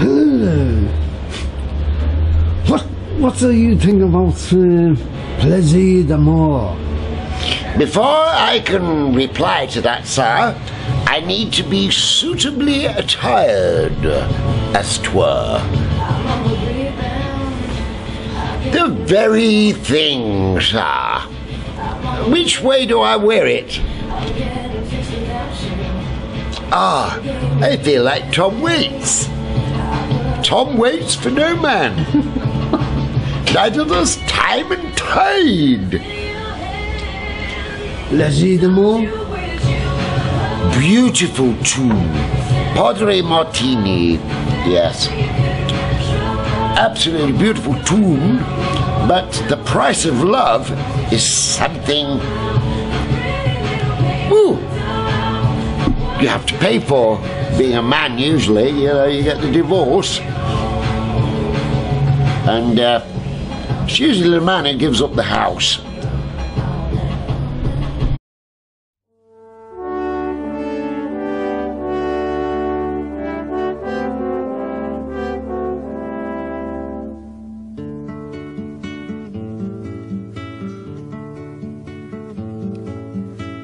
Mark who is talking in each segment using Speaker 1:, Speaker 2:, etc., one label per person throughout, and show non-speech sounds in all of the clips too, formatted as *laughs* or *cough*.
Speaker 1: Hello. *sighs* What what do you think about uh, plaisir d'amour?
Speaker 2: Before I can reply to that, sir, I need to be suitably attired, as 'twere. The very thing, sir. Which way do I wear it? Ah, I feel like Tom Waits. Tom waits for no man. *laughs* Neither does time and tide.
Speaker 1: Plaisir d'amour?
Speaker 2: Beautiful tune. Padre Martini, yes. Absolutely beautiful tune, but the price of love is something. You have to pay for being a man usually, you know, you get the divorce. And uh, it's usually the man who gives up the house.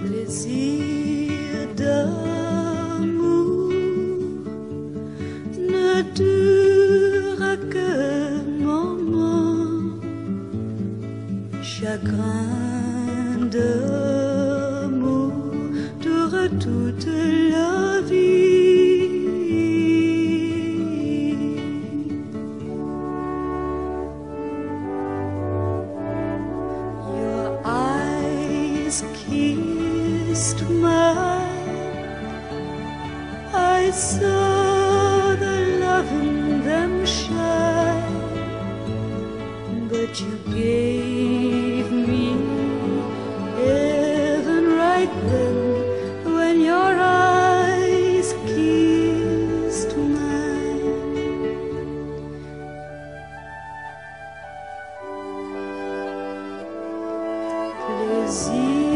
Speaker 3: plaisir chagrin d'amour dure toute la vie. Your eyes kissed mine. I saw the love in them shine, but you gave then when your eyes kissed mine. plaisir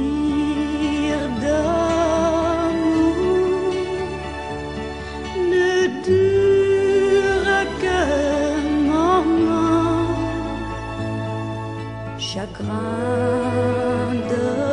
Speaker 3: chagrin de